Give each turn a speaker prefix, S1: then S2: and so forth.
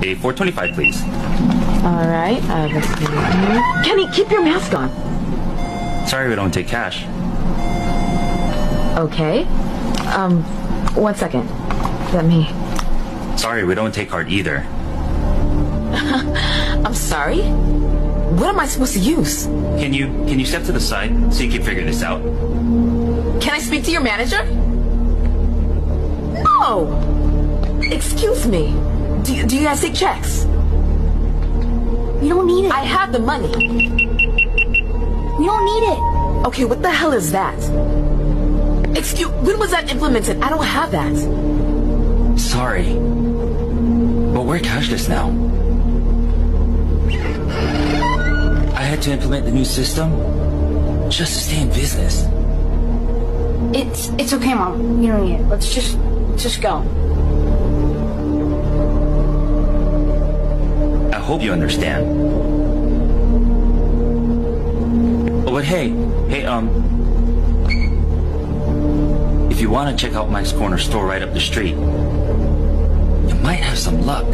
S1: A 425, please.
S2: All right. Uh. Kenny, keep your mask on.
S1: Sorry we don't take cash.
S2: Okay. Um, one second. Let me.
S1: Sorry we don't take card either.
S2: I'm sorry? What am I supposed to use?
S1: Can you can you step to the side so you can figure this out?
S2: Can I speak to your manager? No! Excuse me. Do you, do you guys take checks?
S3: You don't need it.
S2: I have the money.
S3: You don't need it.
S2: Okay, what the hell is that? Excuse, when was that implemented? I don't have that.
S1: Sorry. But we're cashless now. I had to implement the new system just to stay in business.
S3: It's it's okay, Mom. You don't need it. Let's just just go.
S1: Hope you understand. Oh, but hey, hey, um, if you want to check out Mike's Corner store right up the street, you might have some luck.